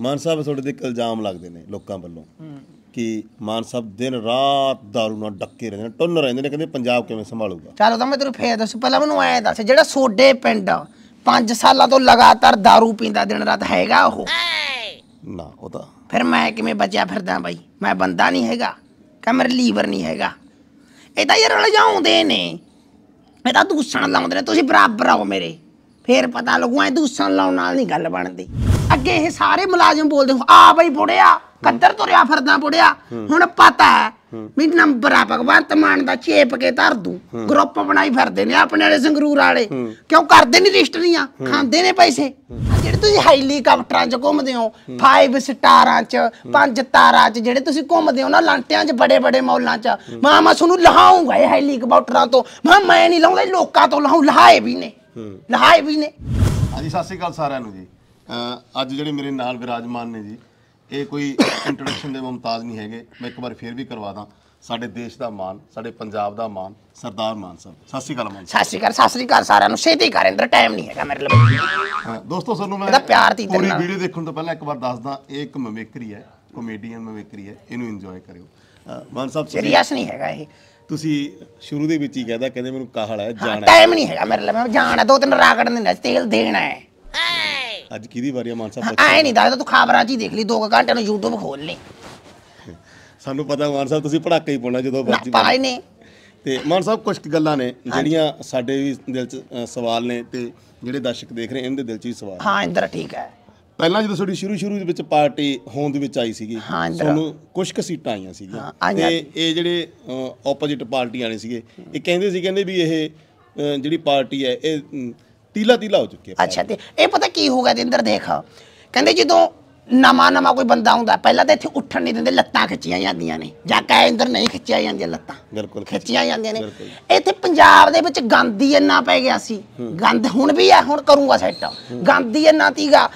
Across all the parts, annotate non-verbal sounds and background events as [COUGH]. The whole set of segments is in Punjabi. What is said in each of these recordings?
ਮਾਨ ਸਾਹਿਬ ਤੁਹਾਡੇ ਤੇ ਇੱਕ ਇਲਜ਼ਾਮ ਲੱਗਦੇ ਨੇ ਲੋਕਾਂ ਵੱਲੋਂ ਕਿ ਮਾਨ ਸਾਹਿਬ ਦਿਨ ਰਾਤ दारू ਨਾਲ ਡੱਕੇ ਰਹਿੰਦੇ ਨੇ ਟੁੰਨ ਰਹਿੰਦੇ ਨੇ ਕਹਿੰਦੇ ਪੰਜਾਬ ਕਿਵੇਂ ਸੰਭਾਲੂਗਾ ਚਲੋ ਤਾਂ ਮੈਂ ਤੈਨੂੰ ਫੇਰ ਦੱਸ ਪਹਿਲਾਂ ਮੈਨੂੰ ਐ ਦੱਸ ਜਿਹੜਾ ਸੋਡੇ ਪਿੰਡ 5 ਸਾਲਾਂ ਤੋਂ ਲਗਾਤਾਰ दारू ਪੀਂਦਾ ਦਿਨ ਰਾਤ ਹੈਗਾ ਉਹ ਨਾ ਉਹ ਤਾਂ ਫਿਰ ਮੈਂ ਕਿਵੇਂ ਬਚਿਆ ਫਿਰਦਾ ਬਾਈ ਮੈਂ ਬੰਦਾ ਨਹੀਂ ਹੈਗਾ ਕਿ ਮੇਰਾ ਲੀਵਰ ਨਹੀਂ ਹੈਗਾ ਇਹ ਤਾਂ ਯਾਰ ਲਜਾਉਂਦੇ ਨੇ ਇਹ ਤਾਂ ਦੂਸਣ ਲਾਉਂਦੇ ਨੇ ਤੁਸੀਂ ਬਰਾਬਰ ਆਓ ਮੇਰੇ ਫੇਰ ਪਤਾ ਲੱਗੂ ਐ ਦੂਸਣ ਲਾਉਣ ਨਾਲ ਨਹੀਂ ਗੱਲ ਬਣਦੀ। ਅੱਗੇ ਇਹ ਸਾਰੇ ਮੁਲਾਜ਼ਮ ਬੋਲਦੇ ਆ ਬਈ ਬੁੜਿਆ, ਕੱਦਰ ਤੁਰਿਆ ਫਿਰਦਾ ਬੁੜਿਆ। ਹੁਣ ਪਤਾ ਹੈ ਵੀ ਨੰਬਰ ਆ, ਭਗਵੰਤ ਮਾਨ ਦਾ ਚੇਪ ਕੇ ਧਰ ਦੂ। ਗਰੁੱਪ ਬਣਾਈ ਫਿਰਦੇ ਨੇ ਆਪਣੇ ਵਾਲੇ ਸੰਗਰੂਰ ਵਾਲੇ। ਕਿਉਂ ਕਰਦੇ ਨਹੀਂ ਰਜਿਸਟਰੀਆਂ ਖਾਂਦੇ ਨੇ ਪੈਸੇ। ਜਿਹੜੇ ਤੁਸੀਂ ਹੈਲੀਕਾਪਟਰਾਂ 'ਚ ਘੁੰਮਦੇ ਹੋ 5 ਸਟਾਰਾਂ 'ਚ, ਪੰਜ ਤਾਰਾਂ 'ਚ, ਜਿਹੜੇ ਤੁਸੀਂ ਘੁੰਮਦੇ ਹੋ ਨਾ, ਲਾਂਟਿਆਂ 'ਚ, ਬੜੇ ਬੜੇ ਮੌਲਾਂ 'ਚ, ਮਾਂ ਮੈਂ ਤੁਹਾਨੂੰ ਲਹਾਉਂਗਾ ਇਹ ਹੈਲੀਕਾਪਟਰਾਂ ਤੋਂ। ਮਾਂ, ਮੈਂ ਨਹੀਂ ਲਾਉਂਦਾ ਲੋਕਾਂ ਤੋਂ ਲਹਾਉ, ਲਹਾਏ ਵੀ ਨੇ। ਲਹਾਏ ਵੀ ਨੇ। ਹਾਂਜੀ ਸਤਿ ਸ਼੍ਰੀ ਅਕਾਲ ਸਾਰਿਆਂ ਨੂੰ ਜੀ। ਅੱਜ ਜਿਹੜੇ ਮੇਰੇ ਨਾਲ ਵਿਰਾਜਮਾਨ ਨੇ ਜੀ ਇਹ ਕੋਈ ਇੰਟਰੋਡਕਸ਼ਨ ਦੇ ਮੁਮਤਾਜ਼ ਨਹੀਂ ਹੈਗੇ। ਮੈਂ ਇੱਕ ਵਾਰ ਫੇਰ ਵੀ ਕਰਵਾ ਦਾਂ। ਸਾਡੇ ਦੇਸ਼ ਦਾ ਮਾਨ ਸਾਡੇ ਪੰਜਾਬ ਦਾ ਮਾਨ ਸਰਦਾਰ ਮਾਨ ਸਾਹਿਬ। ਸਤਿ ਸ਼੍ਰੀ ਅਕਾਲ ਮਾਨ ਸਤਿ ਸ਼੍ਰੀ ਅਕਾਲ ਸਤਿ ਸ਼੍ਰੀ ਅਕਾਲ ਸਾਰਿਆਂ ਨੂੰ। ਛੇਤੀ ਕਰ ਇੰਦਰ ਟਾਈਮ ਨਹੀਂ ਹੈਗਾ ਮੇਰੇ ਲਈ। ਦੋਸਤੋ ਤੁਹਾਨੂੰ ਮੈਂ ਇਹਦਾ ਪਿਆਰ ਤੇਰੇ ਪੂਰੀ। ਵੀਡੀਓ ਦੇਖਣ ਤੋਂ ਪਹਿਲਾਂ ਇੱਕ ਵਾਰ ਦੱਸਦਾ ਇਹ ਇੱਕ ਮਮੇਕਰੀ ਹੈ ਕਮੇਡੀਅਨ ਮਮੇਕਰੀ ਹੈ ਇਹਨੂੰ ਇੰਜੋਏ ਕਰਿਓ। ਮਾਨ ਸਾਹਿਬ ਸੀਰੀਅਸ ਨਹੀਂ ਹੈਗਾ ਇਹ। ਤੁਸੀਂ ਸ਼ੁਰੂ ਦੇ ਵਿੱਚ ਹੀ ਕਹਿਦਾ ਕਹਿੰਦੇ ਮੈਨੂੰ ਕਾਹਲ ਹੈ ਜਾਣਾ। ਟਾਈਮ ਨਹੀਂ ਹੈਗਾ ਮੇਰੇ ਲਈ ਮੈਂ ਜਾਣਾ ਦੋ ਤਿੰਨ ਰਾਗੜ ਦਿੰਦਾ ਤੇਲ ਦੇਣਾ ਹੈ। ਅੱਜ ਕਿਹਦੀ ਵਾਰੀ ਹੈ ਮਾਨ ਸਾਹਿਬ ਐ ਨਹੀਂ ਦੱਸਦਾ ਤੂੰ ਖਬਰਾਂ 'ਚ ਹੀ ਦੇਖ ਲਈ ਦੋ ਕੁ ਘੰਟੇ ਨੂੰ YouTube ਖੋਲ ਲਈ ਸਾਨੂੰ ਪਤਾ ਮਾਨ ਸਾਹਿਬ ਤੁਸੀਂ ਪੜਾਕਾ ਹੀ ਪਾਉਣਾ ਜਦੋਂ ਮਰਜ਼ੀ ਪਾਏ ਨੇ ਤੇ ਮਾਨ ਸਾਹਿਬ ਕੁਝ ਗੱਲਾਂ ਨੇ ਜਿਹੜੀਆਂ ਸਾਡੇ ਵੀ ਦਿਲ 'ਚ ਸਵਾਲ ਨੇ ਤੇ ਜਿਹੜੇ ਦਰਸ਼ਕ ਦੇਖ ਰਹੇ ਇਹਨਾਂ ਦੇ ਦਿਲ 'ਚ ਵੀ ਸਵਾਲ ਹਾਂ ਇੰਦਰ ਠੀਕ ਹੈ। ਪਹਿਲਾਂ ਜਦੋਂ ਤੁਹਾਡੀ ਸ਼ੁਰੂ ਸ਼ੁਰੂ ਦੇ ਵਿੱਚ ਪਾਰਟੀ ਹੋਂਦ ਵਿੱਚ ਆਈ ਸੀਗੀ। ਤੁਹਾਨੂੰ ਕੁਝ ਕੁ ਸੀਟਾਂ ਆਈਆਂ ਸੀਗੀਆਂ। ਤੇ ਇਹ ਜਿਹੜੇ ਆਪੋਜੀਟ ਪਾਰਟੀਆਂ ਨੇ ਸੀਗੇ ਇਹ ਕਹਿੰਦੇ ਸੀ ਕਹਿੰਦੇ ਵੀ ਇਹ ਜਿਹੜੀ ਪਾਰਟੀ ਹੈ ਇਹ ਤੀਲਾ ਤੀਲਾ ਹੋ ਚੁੱਕੀ ਹੈ ਅੱਛਾ ਤੇ ਇਹ ਪਤਾ ਕੀ ਹੋ ਗਿਆ ਤੇ ਇੰਦਰ ਦੇਖ। ਕਹਿੰਦੇ ਜਦੋਂ ਨਵਾਂ ਨਵਾਂ ਕੋਈ ਬੰਦਾ ਆਉਂਦਾ ਪਹਿਲਾਂ ਤਾਂ ਇੱਥੇ ਉੱਠਣ ਨਹੀਂ ਦਿੰਦੇ ਲੱਤਾਂ ਖਿੱਚੀਆਂ ਜਾਂਦੀਆਂ ਨੇ। ਜਾਂ ਕਹੇ ਇੰਦਰ ਨਹੀਂ ਖਿੱਚੀਆਂ ਜਾਂਦੀਆਂ ਲੱਤਾਂ। ਬਿਲਕੁਲ ਖਿੱਚੀਆਂ ਜਾਂਦੀਆਂ ਨੇ। ਇੱਥੇ ਪੰਜਾਬ ਦੇ ਵਿੱਚ ਗੰਦ ਹੀ ਇੰਨਾ ਪੈ ਗਿਆ ਸੀ। ਗੰਦ ਹੁਣ ਵੀ ਆ ਹੁਣ ਕਰੂੰਗਾ ਸੈੱਟ ਗੰਦ ਹੀ ਇੰਨਾ ਤੀਗਾ।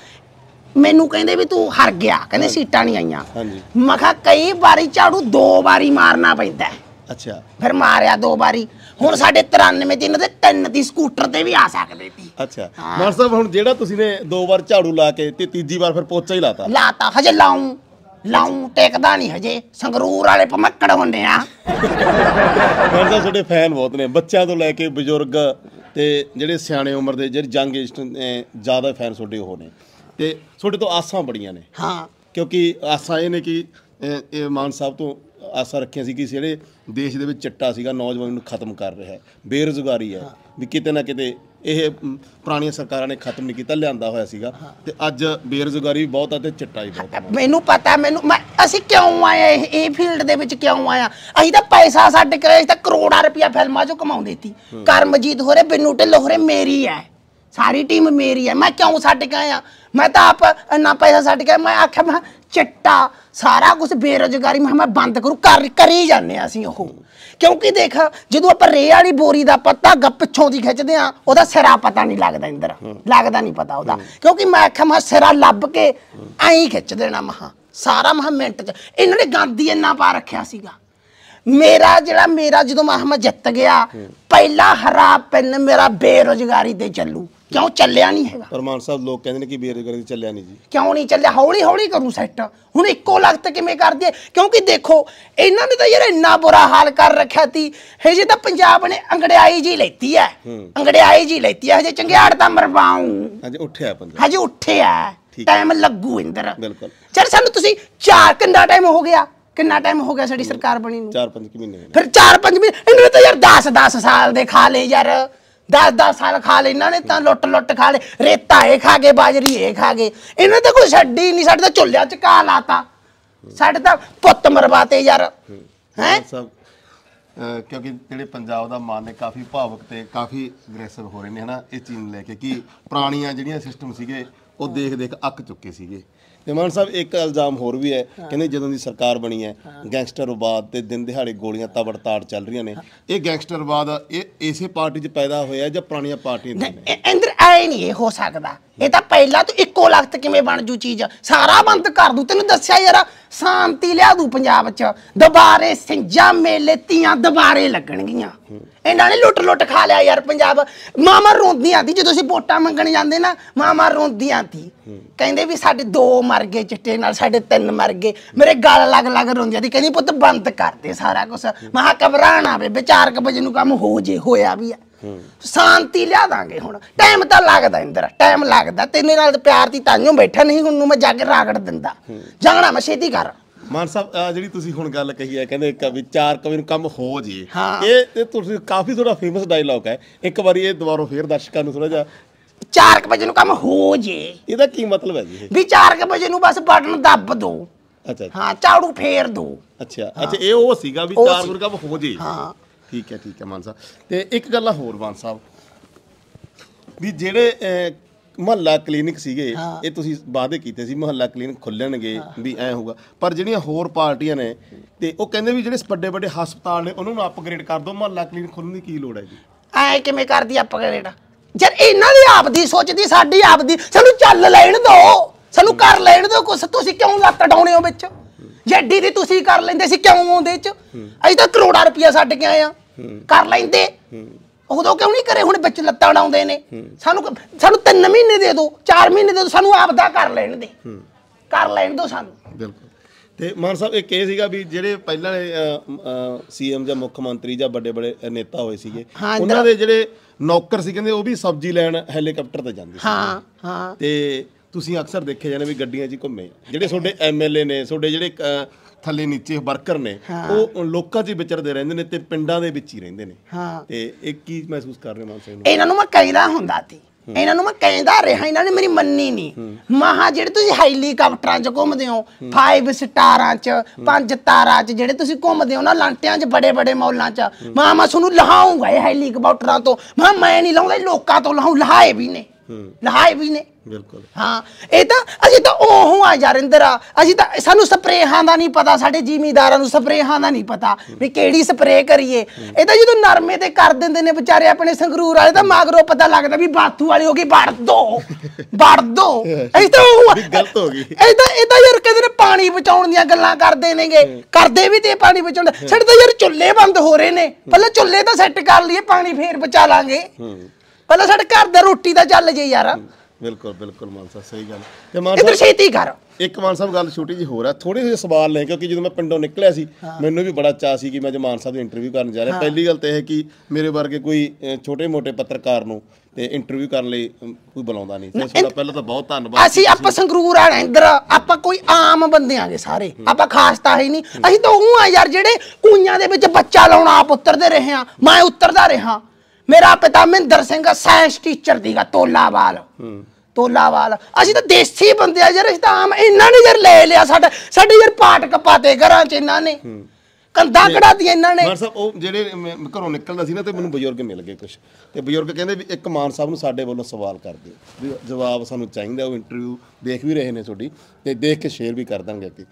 ਮੈਨੂੰ ਕਹਿੰਦੇ ਵੀ ਤੂੰ ਹਰ ਗਿਆ। ਕਹਿੰਦੇ ਸੀਟਾਂ ਨਹੀਂ ਆਈਆਂ। ਹਾਂਜੀ। ਮੈਂ ਕਿਹਾ ਕਈ ਵਾਰੀ ਝਾੜੂ ਦੋ ਵਾਰੀ ਮਾਰਨਾ ਪੈਂਦਾ। ਅੱਛਾ। ਫਿਰ ਮਾਰਿਆ ਦੋ ਵਾਰੀ। ਹੁਣ ਸਾਡੇ 93 ਦਿਨ ਦੇ ਤਿੰਨ ਦੀ ਸਕੂਟਰ ਤੇ ਵੀ ਆ ਸਕਦੇ ਸੀ। ਅੱਛਾ। ਮਾਨ ਸਾਹਿਬ ਹੁਣ ਜਿਹੜਾ ਤੁਸੀਂ ਨੇ ਦੋ ਵਾਰ ਝਾੜੂ ਲਾ ਕੇ ਤੇ ਤੀਜੀ ਵਾਰ ਫਿਰ ਪੋਚਾ ਹੀ ਲਾਤਾ। ਲਾਤਾ। ਹਜੇ ਲਾਉਂ ਲਾਉਂ ਟੇਕਦਾ ਨਹੀਂ ਹਜੇ। ਸੰਗਰੂਰ ਵਾਲੇ ਭਮੱਕੜ ਹੁੰਦੇ ਆ। ਮਾਨ ਸਾਹਿਬ ਤੁਹਾਡੇ ਫੈਨ ਬਹੁਤ ਨੇ। ਬੱਚਿਆਂ ਤੋਂ ਲੈ ਕੇ ਬਜ਼ੁਰਗ ਤੇ ਜਿਹੜੇ ਸਿਆਣੇ ਉਮਰ ਦੇ ਜਿਹੜੇ ਜੰਗ ਜ਼ਿਆਦਾ ਫੈਨ ਤੁਹਾਡੇ ਉਹ ਨੇ। ਤੇ ਤੁਹਾਡੇ ਤੋਂ ਆਸਾਂ ਬੜੀਆਂ ਨੇ। ਹਾਂ। ਕਿਉਂਕਿ ਆਸਾਂ ਇਹ ਨੇ ਕਿ ਇਹ ਮਾਨ ਸਾਹਿਬ ਤੋਂ ਆਸਾਂ ਰੱਖੀਆਂ ਸੀ ਕਿ ਜਿਹੜੇ ਦੇਸ਼ ਦੇ ਵਿੱਚ ਚਿੱਟਾ ਸੀਗਾ ਨੌਜਵਾਨ ਨੂੰ ਖਤਮ ਕਰ ਰਿਹਾ ਹੈ। ਬੇਰੁਜ਼ਗਾਰੀ ਹੈ। ਵੀ ਕਿਤੇ ਨਾ ਕਿਤੇ ਇਹ ਪੁਰਾਣੀਆਂ ਸਰਕਾਰਾਂ ਨੇ ਖਤਮ ਨਹੀਂ ਕੀਤਾ ਲਿਆਂਦਾ ਹੋਇਆ ਸੀਗਾ। ਤੇ ਅੱਜ ਬੇਰੁਜ਼ਗਾਰੀ ਬਹੁਤ ਆ ਤੇ ਚਿੱਟਾ ਵੀ ਬਹੁਤ ਮੈਨੂੰ ਪਤਾ ਮੈਨੂੰ ਮੈਂ ਅਸੀਂ ਕਿਉਂ ਆਏ ਇਹ- ਇਹ ਫੀਲਡ ਦੇ ਵਿੱਚ ਕਿਉਂ ਆਇਆ ਅਸੀਂ ਤਾਂ ਪੈਸਾ ਛੱਡ ਕੇ ਅਸੀਂ ਤਾਂ ਕਰੋੜਾਂ ਰੁਪਇਆ ਫਿਲਮਾਂ 'ਚੋਂ ਕਮਾਉਂਦੇ ਸੀ। ਕਰਮਜੀਤ ਹੋਰੇ ਬਿੰਨੂ ਢਿੱਲੋਂ ਹੋਰੇ ਮੇਰੀ ਹੈ। ਸਾਰੀ ਟੀਮ ਮੇਰੀ ਹੈ। ਮੈਂ ਕਿਉਂ ਛੱਡ ਕੇ ਆਇਆ? ਮੈਂ ਤਾਂ ਆਪ ਇੰਨਾ ਪੈਸਾ ਛੱਡ ਕੇ ਆਇਆ। ਮੈਂ ਆਖਿਆ, ਮੈਂ ਚਿੱਟਾ, ਸਾਰਾ ਕੁਝ ਬੇਰੁਜ਼ਗਾਰੀ, ਮੈਂ ਕਿਹਾ, ਮੈਂ ਬੰਦ ਕਰੂ। ਕਰ ਕਰੀ ਜਾਂਦੇ ਹਾਂ ਅਸੀਂ ਉਹ। ਕਿਉਂਕਿ ਦੇਖ, ਜਦੋਂ ਆਪਾਂ ਰੇ ਵਾਲੀ ਬੋਰੀ ਦਾ ਪੱਤਾ ਗ ਪਿੱਛੋਂ ਦੀ ਖਿੱਚਦੇ ਆ ਉਹਦਾ ਸਿਰਾ ਪਤਾ ਨਹੀਂ ਲੱਗਦਾ ਇੰਦਰ। ਲੱਗਦਾ ਨਹੀਂ ਪਤਾ ਉਹਦਾ। ਕਿਉਂਕਿ ਮੈਂ ਆਖਿਆ, ਮੈਂ ਸਿਰਾ ਲੱਭ ਕੇ ਐਂ ਖਿੱਚ ਦੇਣਾ ਮਹਾ ਸਾਰਾ ਮਹਾ ਮਿੰਟ ਚ। ਇਹਨਾਂ ਨੇ ਗਾਂਧੀ ਇੰਨਾ ਪਾ ਰੱਖਿਆ ਸੀਗਾ। ਮੇਰਾ ਜਿਹੜਾ ਮੇਰਾ ਜਦੋਂ ਮੈਂ ਮੈਂ ਜਿੱਤ ਗਿਆ ਪਹਿਲਾ ਹਰਾ ਪੈਨ ਮੇਰਾ ਬੇਰੁਜ਼ਗਾਰੀ ਤੇ ਚੱਲੂ। ਕਿਉਂ ਚੱਲਿਆ ਨਹੀਂ ਹੈਗਾ? ਪਰ ਮਾਨ ਸਾਹਿਬ ਲੋਕ ਕਹਿੰਦੇ ਨੇ ਕਿ ਬੇਰੁਜ਼ਗਾਰੀ ਚੱਲਿਆ ਨਹੀਂ ਜੀ। ਕਿਉਂ ਨਹੀਂ ਚੱਲਿਆ? ਹੌਲੀ ਹੌਲੀ ਕਰੂ ਸੈੱਟ ਹੁਣ ਇੱਕੋ ਲਖਤ ਕਿਵੇਂ ਕਰ ਦਈਏ ਕਿਉਂਕਿ ਦੇਖੋ ਇਹਨਾਂ ਨੇ ਤਾਂ ਯਾਰ ਇੰਨਾ ਬੁਰਾ ਹਾਲ ਕਰ ਰੱਖਿਆ ਤੀ ਹਜੇ ਤਾਂ ਪੰਜਾਬ ਨੇ ਅੰਗੜਿਆਈ ਜੀ ਲੈਤੀ ਐ ਅੰਗੜਿਆਈ ਜੀ ਲੈਤੀ ਐ ਹਜੇ ਚੰਗਿਆੜ ਤਾਂ ਮਰਵਾਉਂ ਅੱਜ ਉੱਠਿਆ ਪੰਜਾਬ। ਹਜੇ ਉੱਠਿਆ ਟਾਈਮ ਲੱਗੂ ਇੰਦਰ। ਬਿਲਕੁਲ। ਚਲ ਸਾਨੂੰ ਤੁਸੀਂ ਚਾਰ ਕਿੰਨਾ ਟਾਈਮ ਹੋ ਗਿਆ। ਕਿੰਨਾ ਟਾਈਮ ਹੋ ਗਿਆ ਸਾਡੀ ਸਰਕਾਰ ਬਣੀ ਨੂੰ? 4-5 ਮਹੀਨੇ ਹੋਏ ਨੇ। ਫਿਰ 4-5 ਮਹੀਨੇ ਇਹਨਾਂ ਨੇ ਤਾਂ ਯਾਰ 10-10 ਸਾਲ ਦੇ ਖਾ ਲਏ ਯਾਰ। 10-10 ਸਾਲ ਖਾ ਲਏ ਇਹਨਾਂ ਨੇ ਤਾਂ ਲੁੱਟ-ਲੁੱਟ ਖਾ ਲਏ। ਰੇਤਾ ਇਹ ਖਾ ਗਏ ਬਾਜਰੀ ਇਹ ਖਾ ਗਏ। ਇਹਨਾਂ ਤਾਂ ਕੋਈ ਛੱਡੀ ਨਹੀਂ ਸਾਡੇ ਤਾਂ ਚੁੱਲ੍ਹਿਆਂ 'ਚ ਘਾਹ ਲਾਤਾ। ਸਾਡੇ ਤਾਂ ਪੁੱਤ ਮਰਵਾਤੇ ਯਾਰ। ਹੈ? ਅਹ ਕਿਉਂਕਿ ਜਿਹੜੇ ਪੰਜਾਬ ਦਾ ਮਾਨ ਨੇ ਕਾਫੀ ਭਾਵਕ ਤੇ ਕਾਫੀ ਅਗਰੈਸਿਵ ਹੋ ਰਹੇ ਨੇ ਹਨਾ? ਇਹ ਚੀਜ਼ ਨੂੰ ਲੈ ਕੇ ਕਿ ਪੁਰਾਣੀਆਂ ਜਿਹੜੀਆਂ ਸਿਸਟਮ ਸੀਗੇ ਉਹ ਦੇਖ ਦੇਖ ਅੱਕ ਚੁੱਕੇ ਸੀਗੇ। ਤੇ ਮਾਨ ਸਾਹਿਬ ਇੱਕ ਇਲਜ਼ਾਮ ਹੋਰ ਵੀ ਹੈ ਕਹਿੰਦੇ ਜਦੋਂ ਦੀ ਸਰਕਾਰ ਬਣੀ ਹੈ ਗੈਂਗਸਟਰਵਾਦ ਤੇ ਦਿਨ ਦਿਹਾੜੇ ਗੋਲੀਆਂ ਤਬੜ ਤਾੜ ਚੱਲ ਰਹੀਆਂ ਨੇ। ਇਹ ਗੈਂਗਸਟਰਵਾਦ ਇਹ ਇਸੇ ਪਾਰਟੀ 'ਚ ਪੈਦਾ ਹੋਇਆ ਜਾਂ ਪੁਰਾਣੀਆਂ ਪਾਰਟੀਆਂ ਦੀਆਂ ਨੇ? ਇੰਦਰ ਐ ਨਹੀਂ ਇਹ ਹੋ ਸਕਦਾ। ਇਹ ਤਾਂ ਪਹਿਲਾਂ ਤੋਂ ਇੱਕੋ ਲਖਤ ਕਿਵੇਂ ਬਣ ਜੂ ਚੀਜ਼? ਸਾਰਾ ਬੰਦ ਕਰ ਦੂ। ਤੈਨੂੰ ਦੱਸਿਆ ਯਾਰ, ਸ਼ਾਂਤੀ ਲਿਆ ਦੂ ਪੰਜਾਬ 'ਚ। ਦੁਬਾਰੇ ਸਿੰਜਾਂ, ਮੇਲੇ, ਤੀਆਂ ਦੁਬਾਰੇ ਲੱਗਣਗੀਆਂ। ਇਹਨਾਂ ਨੇ ਲੁੱਟ ਲੁੱਟ ਖਾ ਲਿਆ ਯਾਰ ਪੰਜਾਬ। ਮਾਮਾ ਰੋਂਦੀਆਂ ਤੀ, ਜਦੋਂ ਅਸੀਂ ਵੋਟਾਂ ਮੰਗਣ ਜਾਂਦੇ ਨਾ, ਮਾਮਾ ਰੋਂਦੀਆਂ ਤੀ। ਕਹਿੰਦੇ ਵੀ ਸਾਡੇ ਦੋ ਮਰ ਗਏ ਚਿੱਟੇ ਨਾਲ, ਸਾਡੇ ਤਿੰਨ ਮਰ ਗਏ। ਮੇਰੇ ਗਲ ਲੱਗ ਲੱਗ ਰੋਂਦੀਆਂ ਦੀ ਕਹਿੰਦੀ, ਪੁੱਤ, ਬੰਦ ਕਰ ਦੇ ਸਾਰਾ ਕੁਝ ਮਹਾ ਘਬਰਾਣਾ ਵੇ ਵਿਚਾਰ ਕ ਵਜੇ ਨੂੰ ਕੰਮ ਹੋ ਜੇ, ਹੋਇਆ ਵੀ ਆ। ਸ਼ਾਂਤੀ ਲਿਆ ਦਾਂਗੇ ਹੁਣ। ਟਾਈਮ ਤਾਂ ਲੱਗਦਾ ਇੰਦਰ ਟਾਈਮ ਲੱਗਦਾ। ਤੇਰੇ ਨਾਲ ਤਾਂ ਪਿਆਰ ਦੀ ਤਾਂਿਓ ਬੈਠਾ ਨਹੀਂ ਹੁਣ ਨੂੰ ਮੈਂ ਜਾ ਕੇ ਰਾਗੜ ਦਿੰਦਾ। ਜਾਣਾ ਮੈਂ ਛੇਤੀ ਕਰ ਮਾਨ ਸਾਹਿਬ ਜਿਹੜੀ ਤੁਸੀਂ ਹੁਣ ਗੱਲ ਕਹੀ ਹੈ ਕਹਿੰਦੇ ਕਵੀ ਚਾਰ ਕਵੀ ਨੂੰ ਕੰਮ ਹੋ ਜੇ। ਇਹ ਇਹ ਤੁਸੀਂ ਕਾਫੀ ਥੋੜਾ ਫੇਮਸ ਡਾਇਲੌਗ ਹੈ। ਇੱਕ ਵਾਰੀ ਇਹ ਦੁਬਾਰਾ ਫੇਰ ਦਰਸ਼ਕਾਂ ਨੂੰ ਥੋੜਾ ਜਿਹਾ 4 ਵਜੇ ਨੂੰ ਕੰਮ ਹੋ ਜੇ। ਇਹਦਾ ਕੀ ਮਤਲਬ ਹੈ ਜੀ ਵੀ 4 ਵਜੇ ਨੂੰ ਬਸ ਬਟਨ ਦੱਬ ਦੋ। ਅੱਛਾ ਹਾਂ ਝਾੜੂ ਫੇਰ ਦੋ। ਅੱਛਾ ਅੱਛਾ ਇਹ ਉਹ ਸੀਗਾ ਵੀ ਉਹ ਚਾਰ ਸੀ। ਗੁਰ ਕੰਮ ਹੋ ਜੇ। ਹਾਂ। ਠੀਕ ਹੈ ਠੀਕ ਹੈ ਮਾਨ ਸਾਹਿਬ। ਤੇ ਇੱਕ ਗੱਲ ਹੋਰ ਮਾਨ ਸਾਹਿਬ ਵੀ ਜਿਹੜੇ ਮਹੱਲਾ ਕਲੀਨਿਕ ਸੀਗੇ। ਇਹ ਤੁਸੀਂ ਵਾਅਦੇ ਕੀਤੇ ਸੀ ਮਹੱਲਾ ਕਲੀਨਿਕ ਖੁੱਲਣਗੇ ਵੀ ਐ ਹੋਊਗਾ। ਪਰ ਜਿਹੜੀਆਂ ਹੋਰ ਪਾਰਟੀਆਂ ਨੇ ਤੇ ਉਹ ਕਹਿੰਦੇ ਵੀ ਜਿਹੜੇ ਵੱਡੇ ਵੱਡੇ ਹਸਪਤਾਲ ਨੇ ਉਹਨਾਂ ਨੂੰ ਅਪਗ੍ਰੇਡ ਕਰ ਦਿਓ ਮਹੱਲਾ ਕਲੀਨਿਕ ਖੋਲਣ ਦੀ ਕੀ ਲੋੜ ਹੈ ਜੀ ਐ ਕਿਵੇਂ ਕਰਦੀ ਅਪਗ੍ਰੇਡ ਯਾਰ ਇਹਨਾਂ ਦੀ ਆਪਦੀ ਸੋਚਦੀ ਸਾਡੀ ਆਪਦੀ ਸਾਨੂੰ ਚੱਲ ਲੈਣ ਦੋ। ਸਾਨੂੰ ਕਰ ਲੈਣ ਦੋ ਕੁਛ। ਤੁਸੀਂ ਕਿਉਂ ਲੱਤ ਡਾਉਣੇ ਹੋ ਵਿੱਚ? ਜੱਡੀ ਦੀ ਤੁਸੀਂ ਕਰ ਲੈਂਦੇ ਸੀ ਕਿਉਂ ਆਉਂਦੇ ਚ? ਅਸੀਂ ਤਾਂ ਕਰੋੜਾਂ ਰੁਪਇਆ ਛੱਡ ਕੇ ਆਏ ਆ ਕਰ ਲੈਂਦੇ। ਉਦੋਂ ਕਿਉਂ ਨਹੀਂ ਕਰੇ? ਹੁਣ ਵਿੱਚ ਲੱਤਾਂ ਡਾਉਂਦੇ ਨੇ। ਸਾਨੂੰ ਸਾਨੂੰ 3 ਮਹੀਨੇ ਦੇ ਦਿਓ 4 ਮਹੀਨੇ ਦੇ ਦਿਓ ਸਾਨੂੰ ਆਪਦਾ ਕਰ ਲੈਣ ਦੇ। ਕਰ ਲੈਣ ਦਿਓ ਸਾਨੂੰ। ਬਿਲਕੁਲ। ਤੇ ਮਾਨ ਸਾਹਿਬ ਇਹ ਸੀਗਾ ਵੀ ਜਿਹੜੇ ਪਹਿਲਾਂ ਸੀਐਮ ਜਾਂ ਮੁੱਖ ਮੰਤਰੀ ਜਾਂ ਵੱਡੇ ਵੱਡੇ ਨੇਤਾ ਹੋਏ ਸੀਗੇ ਉਹਨਾਂ ਦੇ ਜਿਹੜੇ ਨੌਕਰ ਸੀ ਕਹਿੰਦੇ ਉਹ ਵੀ ਸਬਜ਼ੀ ਲੈਣ ਹੈਲੀਕਾਪਟਰ ਤੇ ਜਾਂਦੇ ਸੀ। ਹਾਂ ਹਾਂ। ਤੇ ਤੁਸੀਂ ਅਕਸਰ ਦੇਖੇ ਜਾਂਦੇ ਵੀ ਗੱਡੀਆਂ 'ਚ ਘੁੰਮੇ ਜਿਹੜੇ ਤੁਹਾਡੇ ਐਮਐਲਏ ਨੇ ਤੁਹਾਡੇ ਜਿਹੜੇ ਥੱਲੇ ਨੀਚੇ ਵਰਕਰ ਨੇ ਉਹ ਲੋਕਾਂ 'ਚ ਵਿਚਰਦੇ ਰਹਿੰਦੇ ਨੇ ਤੇ ਪਿੰਡਾਂ ਦੇ ਵਿੱਚ ਹੀ ਰਹਿੰਦੇ ਨੇ। ਹਾਂ। ਤੇ ਇਹ ਕੀ ਮਹਿਸੂਸ ਕਰ ਰਹੇ ਮਾਨ ਸਾਹਿਬ ਨੂੰ ਇਹਨਾਂ ਨੂੰ ਮੈਂ ਕਹਿੰਦਾ ਹੁੰਦਾ ਸੀ। ਇਹਨਾਂ ਨੂੰ ਮੈਂ ਕਹਿੰਦਾ ਰਿਹਾ ਇਹਨਾਂ ਨੇ ਮੇਰੀ ਮੰਨੀ ਨਹੀਂ। ਮਹਾ ਜਿਹੜੇ ਤੁਸੀਂ ਹੈਲੀਕਾਪਟਰਾਂ 'ਚ ਘੁੰਮਦੇ ਹੋ 5 ਸਟਾਰਾਂ 'ਚ ਪੰਜ ਤਾਰਾਂ 'ਚ ਜਿਹੜੇ ਤੁਸੀਂ ਘੁੰਮਦੇ ਹੋ ਨਾ ਲਾਂਟਿਆਂ 'ਚ ਬੜੇ ਬੜੇ ਮੌਲਾਂ 'ਚ ਮਾ ਮੈਂ ਤੁਹਾਨੂੰ ਲਹਾਉਂਗਾ ਇਹ ਹੈਲੀਕਾਪਟਰਾਂ ਤੋਂ। ਮੈਂ ਮੈਂ ਨਹੀਂ ਲਾਉਂਦਾ ਲੋਕਾਂ ਤੋਂ ਲਹਾਉ ਲਹਾਏ ਵੀ ਨੇ। ਲਹਾਏ ਵੀ ਨੇ। ਬਿਲਕੁਲ। ਹਾਂ ਇਹ ਤਾਂ ਅਸੀਂ ਤਾਂ ਉਹ ਆ ਯਾਰ ਇੰਦਰ ਆ ਅਸੀਂ ਤਾਂ ਸਾਨੂੰ ਸਪਰੇਹਾਂ ਦਾ ਨਹੀਂ ਪਤਾ ਸਾਡੇ ਜ਼ਿਮੀਦਾਰਾਂ ਨੂੰ ਸਪਰੇਹਾਂ ਦਾ ਨਹੀਂ ਪਤਾ ਵੀ ਕਿਹੜੀ ਸਪਰੇ ਕਰੀਏ। ਇਹ ਤਾਂ ਜਦੋਂ ਨਰਮੇ ਤੇ ਕਰ ਦਿੰਦੇ ਨੇ ਵਿਚਾਰੇ ਆਪਣੇ ਸੰਗਰੂਰ ਵਾਲੇ ਤਾਂ ਮਗਰੋਂ ਪਤਾ ਲੱਗਦਾ ਵੀ ਬਾਥੂ ਵਾਲੀ ਹੋ ਗਈ ਵੜ ਦੋ ਵੜ ਦੋ। ਅਸੀਂ ਤਾਂ ਉਹ ਗਲਤ ਹੋ ਗਈ। ਇਹ ਤਾਂ ਇਹ ਤਾਂ ਯਾਰ ਕਹਿੰਦੇ ਨੇ ਪਾਣੀ ਬਚਾਉਣ ਦੀਆਂ ਗੱਲਾਂ ਕਰਦੇ ਨੇਗੇ। ਕਰਦੇ ਵੀ ਤੇ ਪਾਣੀ ਬਚਾਉਣ। ਸਾਡੇ ਤਾਂ ਯਾਰ ਚੁੱਲ੍ਹੇ ਬੰਦ ਹੋ ਰਹੇ ਨੇ। ਪਹਿਲਾਂ ਚੁੱਲ੍ਹੇ ਤਾਂ ਸੈੱਟ ਕਰ ਲਈਏ ਪਾਣੀ ਫੇਰ ਬਚਾ ਲਾਂਗੇ। ਪਹਿਲਾਂ ਸਾਡੇ ਘਰ ਦਾ ਰੋਟੀ ਦਾ ਚੱਲ ਜੇ ਯਾਰ। ਬਿਲਕੁਲ ਬਿਲਕੁਲ ਮਾਨ ਸਾਹਿਬ ਸਹੀ ਗੱਲ। ਤੇ ਮਾਨ ਇਧਰ ਸਾਹਿਬ ਛੇਤੀ ਕਰ। ਇੱਕ ਮਾਨ ਸਾਹਿਬ ਗੱਲ ਛੋਟੀ ਜਿਹੀ ਹੋਰ ਆ। ਥੋੜੇ ਜਿਹੇ ਸਵਾਲ ਨੇ ਕਿਉਂਕਿ ਜਦੋਂ ਮੈਂ ਪਿੰਡੋਂ ਨਿਕਲਿਆ ਸੀ ਮੈਨੂੰ ਵੀ ਬੜਾ ਚਾਅ ਸੀ ਕਿ ਮੈਂ ਅੱਜ ਮਾਨ ਸਾਹਿਬ ਦੀ ਇੰਟਰਵਿਊ ਕਰਨ ਜਾ ਰਿਹਾ। ਪਹਿਲੀ ਗੱਲ ਤਾਂ ਇਹ ਹੈ ਕਿ ਮੇਰੇ ਵਰਗੇ ਕੋਈ ਛੋਟੇ-ਮੋਟੇ ਪੱਤਰਕਾਰ ਨੂੰ ਤੇ ਇੰਟਰਵਿਊ ਕਰਨ ਲਈ ਕੋਈ ਬੁਲਾਉਂਦਾ ਨਹੀਂ। ਤੇ ਤੁਹਾਡਾ ਪਹਿਲਾਂ ਤਾਂ ਬਹੁਤ ਧੰਨਵਾਦ ਅਸੀਂ ਆਪਾਂ ਸੰਗਰੂਰ ਆ ਇੰਦਰ ਆਪਾਂ ਕੋਈ ਆਮ ਬੰਦੇ ਆਂਗੇ ਸਾਰੇ। ਆਪਾਂ ਖਾਸ ਤਾਂ ਹੈ ਨਹੀਂ। ਅਸੀਂ ਤਾਂ ਉਹ ਆ ਯਾਰ ਜਿਹੜੇ ਕੂਈਆਂ ਦੇ ਵਿੱਚ ਬੱਚਾ ਲਾਉਣਾ ਆਪ ਉਤਰਦੇ ਰਹੇ ਆ ਮੈਂ ਉਤਰਦਾ ਰਿਹਾ। ਮੇਰਾ ਪਿਤਾ ਮਹਿੰਦਰ ਸਿੰਘ ਸਾਇੰਸ ਟੀਚਰ ਦੀਗਾ ਤੋਲਾਵਾਲ। ਤੋਲਾਵਾਲ। ਅਸੀਂ ਤਾਂ ਦੇਸੀ ਬੰਦੇ ਆ ਯਾਰ ਅਸੀਂ ਤਾਂ ਆਮ ਇਹਨਾਂ ਨੇ ਯਾਰ ਲੈ ਲਿਆ ਸਾਡਾ ਸਾਡੇ ਯਾਰ ਪਾਟ ਕਪਾਤੇ ਘਰਾਂ 'ਚ ਇਹਨਾਂ ਨੇ। ਕੰਧਾਂ ਕਢਾਤੀਆਂ ਇਹਨਾਂ ਨੇ। ਮਾਨ ਸਾਹਿਬ ਉਹ ਜਿਹੜੇ ਘਰੋਂ ਨਿਕਲਦਾ ਸੀ ਨਾ ਤੇ ਮੈਨੂੰ ਬਜ਼ੁਰਗ ਮਿਲ ਗਏ ਕੁਝ ਤੇ ਬਜ਼ੁਰਗ ਕਹਿੰਦੇ ਵੀ ਇੱਕ ਮਾਨ ਸਾਹਿਬ ਨੂੰ ਸਾਡੇ ਵੱਲੋਂ ਸਵਾਲ ਕਰ ਦਿਓ। ਵੀ ਜਵਾਬ ਸਾਨੂੰ ਚਾਹੀਦਾ ਉਹ ਇੰਟਰਵਿਊ ਦੇਖ ਵੀ ਰਹੇ ਨੇ ਤੁਹਾਡੀ ਤੇ ਦੇਖ ਕੇ ਸ਼ੇਅਰ ਵੀ ਕਰ ਦਾਂਗੇ ਅੱਗੇ।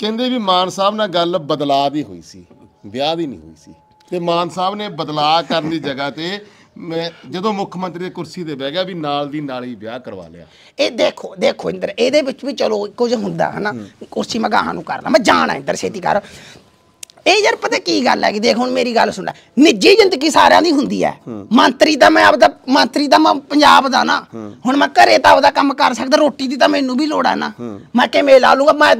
ਕਹਿੰਦੇ ਵੀ ਮਾਨ ਸਾਹਿਬ ਨਾਲ ਗੱਲ ਬਦਲਾਅ ਦੀ ਹੋਈ ਸੀ ਵਿਆਹ ਦੀ ਨਹੀਂ ਹੋਈ ਸੀ। ਤੇ ਮਾਨ ਸਾਹਿਬ ਨੇ ਬਦਲਾਅ ਕਰਨ ਦੀ ਜਗ੍ਹਾ ਤੇ ਮੈਂ ਜਦੋਂ ਮੁੱਖ ਮੰਤਰੀ ਦੀ ਕੁਰਸੀ ਤੇ ਬਹਿ ਗਿਆ ਵੀ ਨਾਲ ਦੀ ਨਾਲ ਹੀ ਵਿਆਹ ਕਰਵਾ ਲਿਆ। ਇਹ ਦੇਖੋ ਦੇਖੋ ਇੰਦਰ ਇਹਦੇ ਵਿੱਚ ਵੀ ਚਲੋ ਕੁਝ ਹੁੰਦਾ ਹਨਾ। ਕੁਰਸੀ ਮੈਂ ਗਾਹਾਂ ਨੂੰ ਕਰਨਾ ਮੈਂ ਜਾਣਾ ਇੰਦਰ ਛੇਤੀ ਕਰ। ਇਹ ਯਾਰ ਪਤਾ ਕੀ ਗੱਲ ਹੈ ਕਿ ਦੇਖ ਹੁਣ ਮੇਰੀ ਗੱਲ ਸੁਣ ਨਿੱਜੀ ਜ਼ਿੰਦਗੀ ਸਾਰਿਆਂ ਦੀ ਹੁੰਦੀ ਹੈ। ਮੰਤਰੀ ਤਾਂ ਮੈਂ ਆਪਦਾ ਮੰਤਰੀ ਤਾਂ ਮੈਂ ਪੰਜਾਬ ਦਾ ਨਾ। ਹੁਣ ਮੈਂ ਘਰੇ ਤਾਂ ਆਪਦਾ ਕੰਮ ਕਰ ਸਕਦਾ ਰੋਟੀ ਦੀ ਤਾਂ ਮੈਨੂੰ ਵੀ ਲੋੜ ਹੈ ਨਾ। ਮੈਂ ਕਿਵੇਂ ਲਾ ਲੂੰਗਾ ਮੈਂ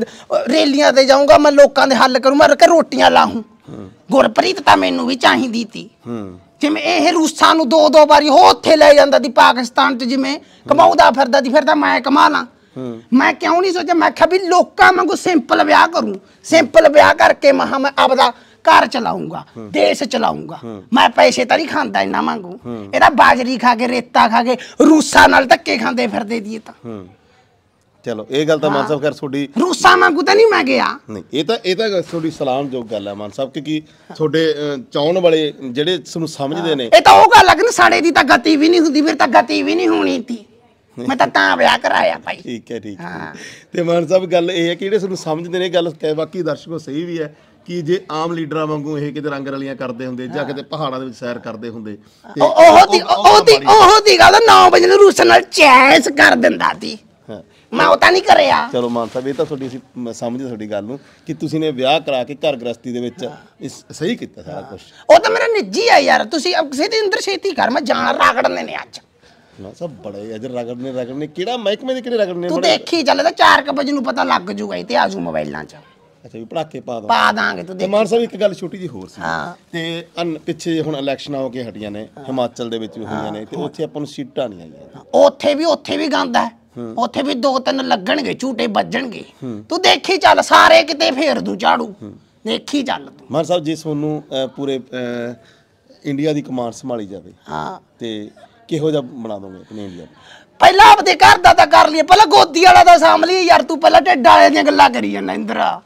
ਰੇਲੀਆਂ ਤੇ ਜਾਊਂਗਾ ਮੈਂ ਲੋਕਾਂ ਦੇ ਹੱਲ ਕਰੂੰ ਮੈਂ ਰੋਟੀਆਂ ਲਾਹੂੰ। ਗੁਰਪ੍ਰੀਤ ਤਾਂ ਮੈਨੂੰ ਵੀ ਚਾਹੀਦੀ ਤੀ। ਹੂੰ। ਜਿਵੇਂ ਇਹ ਰੂਸਾਂ ਨੂੰ ਦੋ ਦੋ ਵਾਰੀ ਹੋ ਉੱਥੇ ਲੈ ਜਾਂਦਾ ਦੀ ਪਾਕਿਸਤਾਨ ਚ ਜਿਵੇਂ ਕਮਾਉਂਦਾ ਫਿਰਦਾ ਦੀ ਫਿਰਦਾ ਮੈਂ ਕਮਾ ਲਾਂ। ਮੈਂ ਕਿਉਂ ਨਹੀਂ ਸੋਚਿਆ? ਮੈਂ ਕਿਹਾ ਵੀ ਲੋਕਾਂ ਵਾਂਗੂ ਸਿੰਪਲ ਵਿਆਹ ਕਰੂੰ। ਸਿੰਪਲ ਵਿਆਹ ਕਰਕੇ ਮਹਾ ਮੈਂ ਆਪਦਾ ਘਰ ਚਲਾਉਂਗਾ ਦੇਸ਼ ਚਲਾਉਂਗਾ ਮੈਂ ਪੈਸੇ ਤਾਂ ਨਹੀਂ ਖਾਂਦਾ ਇੰਨਾ ਵਾਂਗੂ। ਇਹਦਾ ਬਾਜਰੀ ਖਾ ਕੇ ਰੇਤਾ ਖਾ ਕੇ ਰੂਸਾਂ ਨਾਲ ਧੱਕੇ ਖਾਂਦੇ ਫਿਰਦੇ ਦੀ ਤਾਂ। ਚਲੋ ਇਹ ਗੱਲ ਤਾਂ ਮਾਨ ਸਾਹਿਬ ਖੈਰ ਤੁਹਾਡੀ ਰੂਸਾਂ ਵਾਂਗੂ ਤਾਂ ਨਹੀਂ ਮੈਂ ਗਿਆ। ਨਹੀਂ ਇਹ ਤਾਂ ਇਹ ਤਾਂ ਤੁਹਾਡੀ ਸਲਾਮਯੋਗ ਗੱਲ ਹੈ ਮਾਨ ਸਾਹਿਬ ਕਿਉਂਕਿ ਤੁਹਾਡੇ ਚਾਹੁਣ ਵਾਲੇ ਜਿਹੜੇ ਤੁਹਾਨੂੰ ਸਮਝਦੇ ਨੇ ਇਹ ਤਾਂ ਉਹ ਗੱਲ ਲੱਗ ਨਾ ਸਾੜੇ ਦੀ ਤਾਂ ਗਤੀ ਵੀ ਨਹੀਂ ਹੁੰਦੀ ਫਿਰ ਤਾਂ ਗਤੀ ਵੀ ਨਹੀਂ ਹੋਣੀ ਤੀ। ਮੈਂ ਤਾਂ ਤਾਂ ਵਿਆਹ ਕਰਾਇਆ ਭਾਈ। ਠੀਕ ਹੈ ਠੀਕ ਹੈ। ਤੇ ਮਾਨ ਸਾਹਿਬ ਗੱਲ ਇਹ ਹੈ ਕਿ ਜਿਹੜੇ ਤੁਹਾਨੂੰ ਸਮਝਦੇ ਨੇ ਗੱਲ ਬਾਕੀ ਦਰਸ਼ਕੋ ਸਹੀ ਵੀ ਹੈ ਕਿ ਜੇ ਆਮ ਲੀਡਰਾਂ ਵਾਂਗੂ ਇਹ ਕਿਤੇ ਰੰਗ ਰਲੀਆਂ ਕਰਦੇ ਹੁੰਦੇ ਜਾਂ ਕਿਤੇ ਪਹਾੜਾਂ ਦੇ ਵਿੱਚ ਸੈਰ ਕਰਦੇ ਹੁੰਦੇ ਉਹ ਉਹ ਦੀ ਉਹ ਦੀ ਗੱਲ 9 ਵਜੇ ਨੂੰ ਰੂਸ ਨਾਲ ਚੈਸ ਕਰ ਦਿੰਦਾ ਸੀ। ਹਾਂ। ਮੈਂ ਉਹ ਤਾਂ ਨਹੀਂ ਕਰਿਆ। ਚਲੋ ਮਾਨ ਸਾਹਿਬ ਇਹ ਤਾਂ ਤੁਹਾਡੀ ਅਸੀਂ ਮ- ਸਮਝਦੇ ਤੁਹਾਡੀ ਗੱਲ ਨੂੰ ਕਿ ਤੁਸੀਂ ਨੇ ਵਿਆਹ ਕਰਾ ਕੇ ਘਰ ਗ੍ਰਸਤੀ ਦੇ ਵਿੱਚ ਇਸ ਸਹੀ ਕੀਤਾ ਸਾਰਾ ਕੁਝ ਉਹ ਤਾਂ ਮੇਰਾ ਨਿੱਜੀ ਆ ਯਾਰ ਤੁਸੀਂ ਅਬ ਕਿਸੇ ਦੇ ਅੰਦਰ ਛੇਤੀ ਕਰ ਮੈਂ ਜਾਣ ਰਾਗੜਨੇ ਨੇ ਅੱਜ। ਨਾ ਸਭ ਬੜੇ ਅਜਰ ਰਗੜਨੇ ਰਗੜਨੇ ਕਿਹੜਾ ਮਹਿਕਮੇ ਦੇ ਕਿਹੜੇ ਰਗੜਨੇ ਤੂੰ ਬੜੇ? ਦੇਖੀ ਚੱਲ ਤਾਂ 4 ਵਜੇ ਨੂੰ ਪਤਾ ਲੱਗ ਜੂਗਾ ਇਹ ਤੇ ਆਜੂ ਮੋਬਾਈਲਾਂ 'ਚ। ਅੱਛਾ ਵੀ ਪੜਾਕੇ ਪਾ ਦੋ ਪਾ ਦਾਂਗੇ ਤੂੰ ਤੇ ਦੇਖ ਮਾਨ ਸਾਹਿਬ ਇੱਕ ਗੱਲ ਛੋਟੀ ਜੀ ਹੋਰ ਸੀ। ਹਾਂ। ਤੇ ਅਨ ਪਿੱਛੇ ਹੁਣ ਇਲੈਕਸ਼ਨਾਂ ਹੋ ਕੇ ਹਟੀਆਂ ਨੇ ਹਿਮਾਚਲ ਦੇ ਵਿੱਚ ਵੀ ਹੋਈਆਂ ਨੇ ਤੇ ਉੱਥੇ ਆਪਾਂ ਨੂੰ ਸੀਟਾਂ ਨਹੀਂ ਆਈਆਂ। ਉੱਥੇ ਵੀ ਉੱਥੇ ਵੀ ਗੰਦ ਹੈ। ਉੱਥੇ ਵੀ ਦੋ ਤਿੰਨ ਲੱਗਣਗੇ ਝੂਟੇ ਵੱਜਣਗੇ। ਤੂੰ ਦੇਖੀ ਚੱਲ ਸਾਰੇ ਕਿਤੇ ਫੇਰ ਦੂ ਝਾੜੂ। ਦੇਖੀ ਚੱਲ ਤੂੰ। ਮਾਨ ਸਾਹਿਬ ਜੇ ਤੁਹਾਨੂੰ ਪੂਰੇ ਇੰਡੀਆ ਦੀ ਕਮਾਂਡ ਸੰਭਾਲੀ ਜਾਵੇ ਹਾਂ। ਤੇ ਕਿਹੋ ਜਿਹਾ ਬਣਾ ਦੋਗੇ ਆਪਣੇ ਇੰਡੀਆ ਪਹਿਲਾਂ ਆਪਦੇ ਘਰ ਦਾ ਤਾਂ ਕਰ ਲਈਏ ਪਹਿਲਾਂ ਗੋਦੀ ਵਾਲਾ ਤਾਂ ਸਾਂਭ ਲਈ ਯਾਰ ਤੂੰ ਪਹਿਲਾਂ ਢਿੱਡ ਵਾਲੇ ਦੀਆਂ ਗੱਲਾਂ ਕਰੀ ਜਾਂਦਾ ਇੰਦਰਾ।